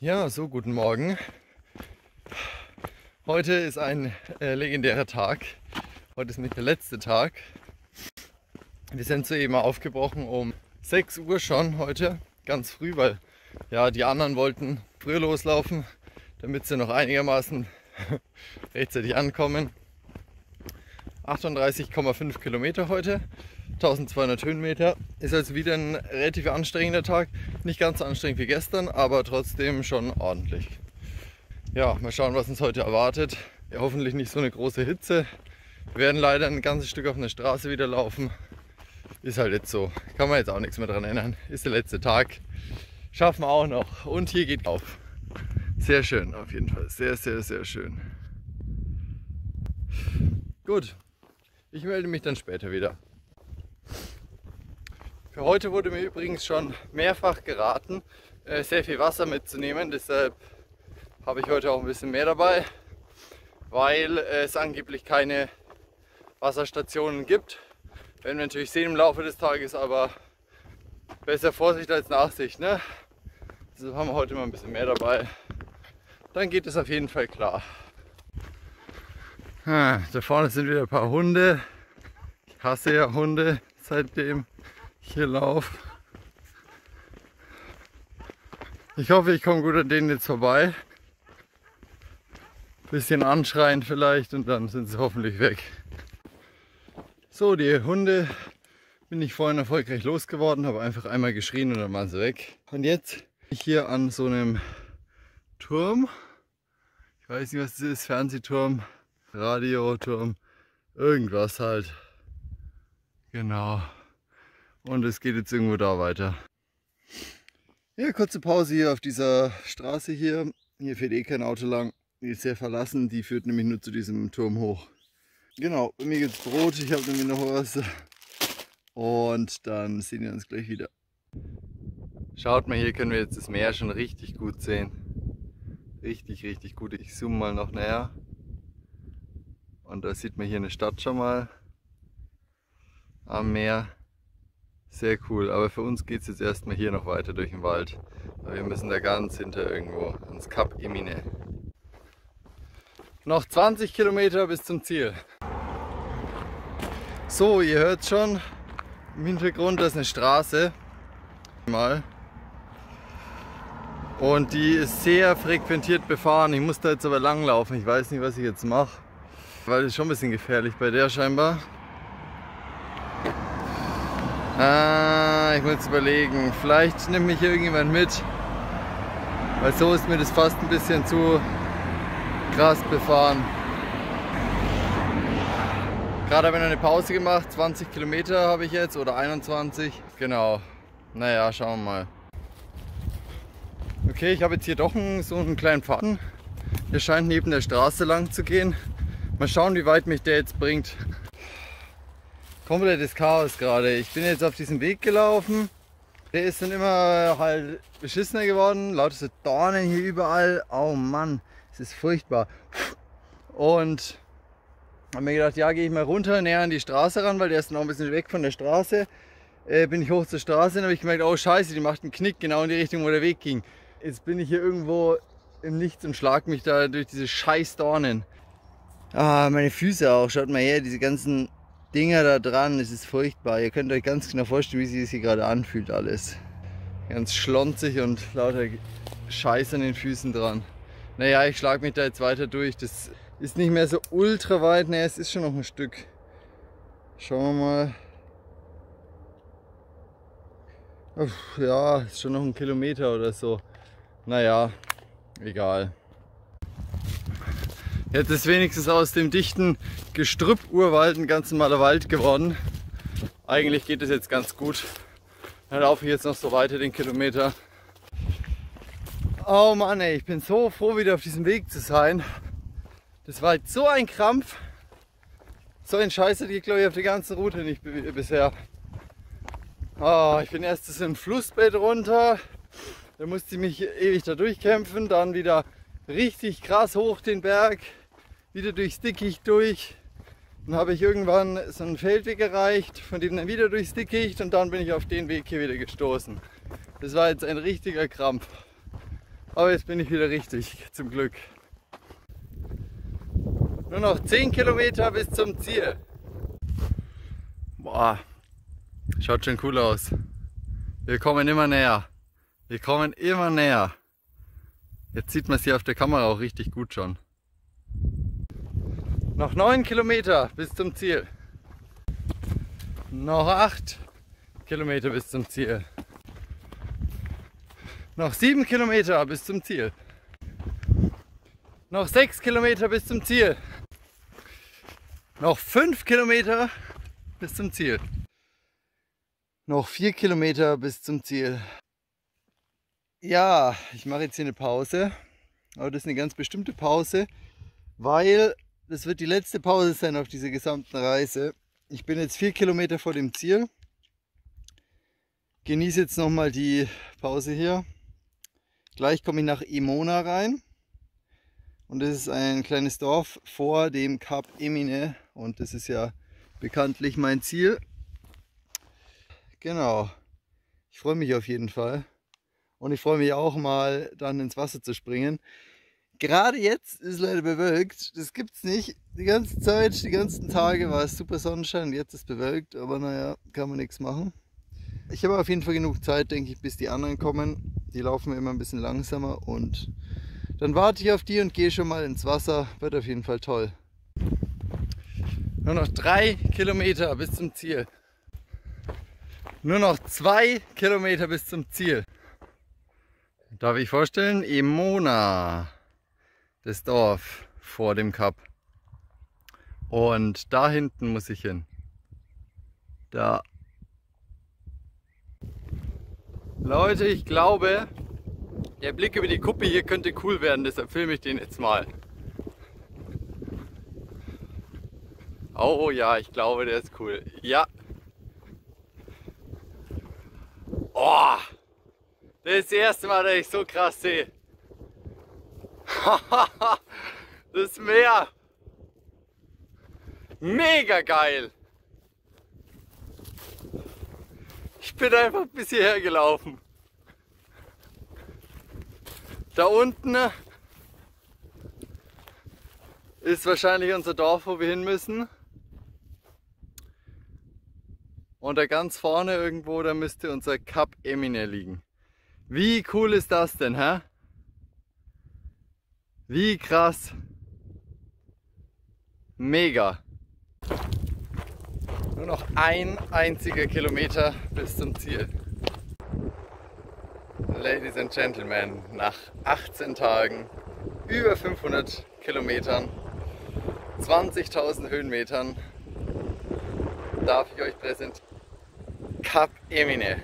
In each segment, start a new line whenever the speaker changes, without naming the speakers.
Ja, so guten Morgen. Heute ist ein äh, legendärer Tag. Heute ist mit der letzte Tag. Wir sind soeben aufgebrochen um 6 Uhr schon heute, ganz früh, weil ja die anderen wollten früher loslaufen, damit sie noch einigermaßen rechtzeitig ankommen. 38,5 Kilometer heute, 1200 Höhenmeter. Ist also wieder ein relativ anstrengender Tag. Nicht ganz so anstrengend wie gestern, aber trotzdem schon ordentlich. Ja, mal schauen, was uns heute erwartet. Ja, hoffentlich nicht so eine große Hitze. Wir werden leider ein ganzes Stück auf einer Straße wieder laufen. Ist halt jetzt so. Kann man jetzt auch nichts mehr dran ändern. Ist der letzte Tag. Schaffen wir auch noch. Und hier geht auf. Sehr schön auf jeden Fall. Sehr, sehr, sehr schön. Gut. Ich melde mich dann später wieder. Für heute wurde mir übrigens schon mehrfach geraten, äh, sehr viel Wasser mitzunehmen. Deshalb habe ich heute auch ein bisschen mehr dabei, weil es angeblich keine Wasserstationen gibt. Werden wir natürlich sehen im Laufe des Tages, aber besser Vorsicht als Nachsicht. Ne? Deshalb haben wir heute mal ein bisschen mehr dabei. Dann geht es auf jeden Fall klar. Ah, da vorne sind wieder ein paar Hunde. Ich hasse ja Hunde seitdem hier laufe. Ich hoffe, ich komme gut an denen jetzt vorbei. Bisschen anschreien vielleicht und dann sind sie hoffentlich weg. So, die Hunde bin ich vorhin erfolgreich losgeworden, habe einfach einmal geschrien und dann waren sie weg. Und jetzt bin ich hier an so einem Turm. Ich weiß nicht, was das ist, Fernsehturm, Radioturm, irgendwas halt. Genau. Und es geht jetzt irgendwo da weiter. Ja, kurze Pause hier auf dieser Straße hier. Hier fährt eh kein Auto lang. Die ist sehr verlassen. Die führt nämlich nur zu diesem Turm hoch. Genau, bei mir gibt's Brot. Ich habe nämlich noch was. Und dann sehen wir uns gleich wieder. Schaut mal, hier können wir jetzt das Meer schon richtig gut sehen. Richtig, richtig gut. Ich zoome mal noch näher. Und da sieht man hier eine Stadt schon mal am Meer. Sehr cool, aber für uns geht es jetzt erstmal hier noch weiter durch den Wald. Wir müssen da ganz hinter irgendwo ans Kap Emine. Noch 20 Kilometer bis zum Ziel. So, ihr hört schon, im Hintergrund ist eine Straße. Mal. Und die ist sehr frequentiert befahren. Ich muss da jetzt aber langlaufen. Ich weiß nicht, was ich jetzt mache. Weil es schon ein bisschen gefährlich bei der scheinbar. Ah, ich muss überlegen. Vielleicht nimmt mich hier irgendjemand mit. Weil so ist mir das fast ein bisschen zu krass befahren. Gerade habe ich noch eine Pause gemacht. 20 Kilometer habe ich jetzt oder 21. Genau. Naja, schauen wir mal. Okay, ich habe jetzt hier doch einen, so einen kleinen Faden. Der scheint neben der Straße lang zu gehen. Mal schauen, wie weit mich der jetzt bringt komplettes Chaos gerade. Ich bin jetzt auf diesem Weg gelaufen. Der ist dann immer halt beschissener geworden. Lauteste Dornen hier überall. Oh Mann, es ist furchtbar. Und habe mir gedacht, ja, gehe ich mal runter, näher an die Straße ran, weil der ist auch ein bisschen weg von der Straße. Äh, bin ich hoch zur Straße und habe ich gemerkt, oh scheiße, die macht einen Knick genau in die Richtung, wo der Weg ging. Jetzt bin ich hier irgendwo im Nichts und schlag mich da durch diese scheiß Dornen. Ah, meine Füße auch, schaut mal her, diese ganzen Dinger da dran, es ist furchtbar. Ihr könnt euch ganz genau vorstellen, wie sich das hier gerade anfühlt alles. Ganz schlonzig und lauter Scheiß an den Füßen dran. Naja, ich schlage mich da jetzt weiter durch. Das ist nicht mehr so ultra weit. Naja, es ist schon noch ein Stück. Schauen wir mal. Ja, ist schon noch ein Kilometer oder so. Naja, egal. Jetzt ist wenigstens aus dem dichten Gestrüpp-Urwald ein ganz normaler Wald geworden. Eigentlich geht es jetzt ganz gut. Dann laufe ich jetzt noch so weiter den Kilometer. Oh Mann, ey, ich bin so froh, wieder auf diesem Weg zu sein. Das war jetzt so ein Krampf. So ein Scheiß hatte ich, glaube ich, auf der ganzen Route nicht bisher. Oh, ich bin erst ein Flussbett runter. Da musste ich mich ewig da durchkämpfen. Dann wieder richtig krass hoch den Berg wieder durchs Dickicht durch. Dann habe ich irgendwann so einen Feldweg erreicht, von dem dann wieder durchs Dickicht und dann bin ich auf den Weg hier wieder gestoßen. Das war jetzt ein richtiger Krampf. Aber jetzt bin ich wieder richtig, zum Glück. Nur noch 10 Kilometer bis zum Ziel. Boah, schaut schon cool aus. Wir kommen immer näher. Wir kommen immer näher. Jetzt sieht man es hier auf der Kamera auch richtig gut schon. Noch 9 Kilometer bis zum Ziel. Noch 8 Kilometer bis zum Ziel. Noch 7 Kilometer bis zum Ziel. Noch 6 Kilometer bis zum Ziel. Noch 5 Kilometer bis zum Ziel. Noch 4 Kilometer bis zum Ziel. Ja, ich mache jetzt hier eine Pause. Aber das ist eine ganz bestimmte Pause, weil das wird die letzte Pause sein auf dieser gesamten Reise. Ich bin jetzt 4 Kilometer vor dem Ziel. Genieße jetzt nochmal die Pause hier. Gleich komme ich nach Emona rein. Und das ist ein kleines Dorf vor dem Kap Emine. Und das ist ja bekanntlich mein Ziel. Genau. Ich freue mich auf jeden Fall. Und ich freue mich auch mal dann ins Wasser zu springen. Gerade jetzt ist leider bewölkt. Das gibt es nicht. Die ganze Zeit, die ganzen Tage war es super Sonnenschein. Jetzt ist bewölkt. Aber naja, kann man nichts machen. Ich habe auf jeden Fall genug Zeit, denke ich, bis die anderen kommen. Die laufen immer ein bisschen langsamer und dann warte ich auf die und gehe schon mal ins Wasser. Wird auf jeden Fall toll. Nur noch drei Kilometer bis zum Ziel. Nur noch zwei Kilometer bis zum Ziel. Darf ich vorstellen? Emona, das Dorf vor dem Kap. Und da hinten muss ich hin. Da Leute, ich glaube, der Blick über die Kuppe hier könnte cool werden, deshalb filme ich den jetzt mal. Oh ja, ich glaube, der ist cool. Ja. Oh, das ist das erste Mal, dass ich so krass sehe. das Meer. Mega geil. Ich bin einfach bis hierher gelaufen. Da unten ist wahrscheinlich unser Dorf, wo wir hin müssen. Und da ganz vorne irgendwo, da müsste unser Kap Emine liegen. Wie cool ist das denn, hä? Wie krass. Mega. Nur noch ein einziger Kilometer bis zum Ziel. Ladies and Gentlemen, nach 18 Tagen, über 500 Kilometern, 20.000 Höhenmetern, darf ich euch präsentieren Cap Emine.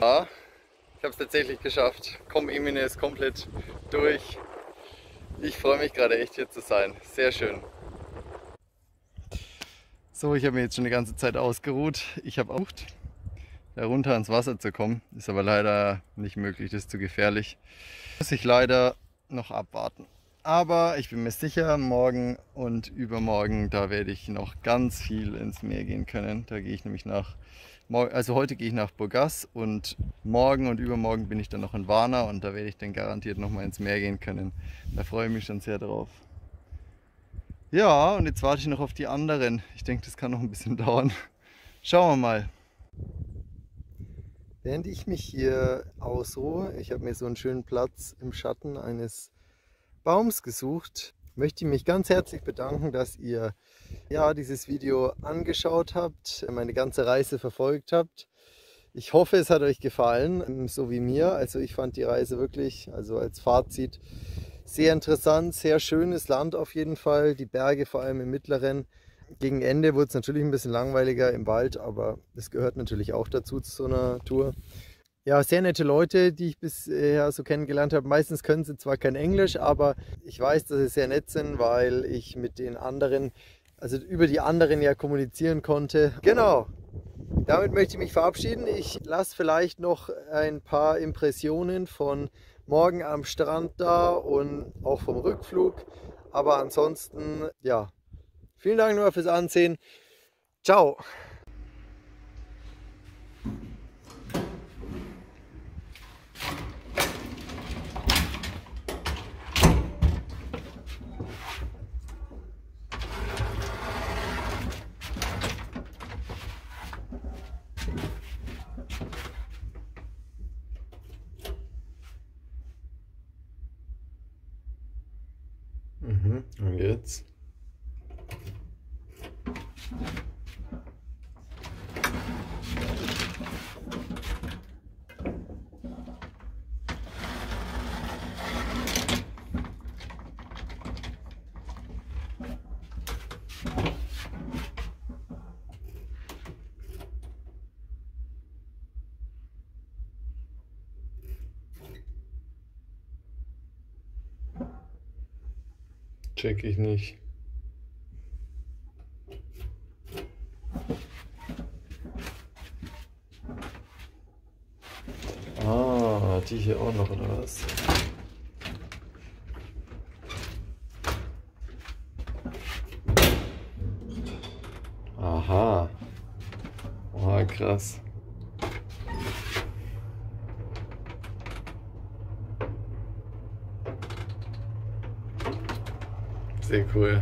Ja, ich habe es tatsächlich geschafft. Komm, Emine ist komplett durch. Ich freue mich gerade echt hier zu sein. Sehr schön. So, ich habe mir jetzt schon die ganze Zeit ausgeruht. Ich habe auch da runter ins Wasser zu kommen. Ist aber leider nicht möglich, das ist zu gefährlich. Muss ich leider noch abwarten. Aber ich bin mir sicher, morgen und übermorgen, da werde ich noch ganz viel ins Meer gehen können. Da gehe ich nämlich nach also heute gehe ich nach Burgas und morgen und übermorgen bin ich dann noch in Varna und da werde ich dann garantiert noch mal ins Meer gehen können. Da freue ich mich schon sehr drauf. Ja, und jetzt warte ich noch auf die anderen. Ich denke, das kann noch ein bisschen dauern. Schauen wir mal. Während ich mich hier ausruhe, ich habe mir so einen schönen Platz im Schatten eines Baums gesucht, möchte ich mich ganz herzlich bedanken, dass ihr ja, dieses Video angeschaut habt, meine ganze Reise verfolgt habt. Ich hoffe, es hat euch gefallen, so wie mir. Also ich fand die Reise wirklich, also als Fazit, sehr interessant, sehr schönes Land auf jeden Fall. Die Berge vor allem im Mittleren. Gegen Ende wurde es natürlich ein bisschen langweiliger im Wald, aber das gehört natürlich auch dazu zu so einer Tour ja, sehr nette Leute, die ich bisher so kennengelernt habe. Meistens können sie zwar kein Englisch, aber ich weiß, dass sie sehr nett sind, weil ich mit den anderen, also über die anderen ja kommunizieren konnte. Genau. Damit möchte ich mich verabschieden. Ich lasse vielleicht noch ein paar Impressionen von morgen am Strand da und auch vom Rückflug. Aber ansonsten, ja, vielen Dank nochmal fürs Ansehen. Ciao. Mhm. Und jetzt? Check ich nicht. Ah, die hier auch noch, oder was? Aha. Oh, krass. Sehr cool.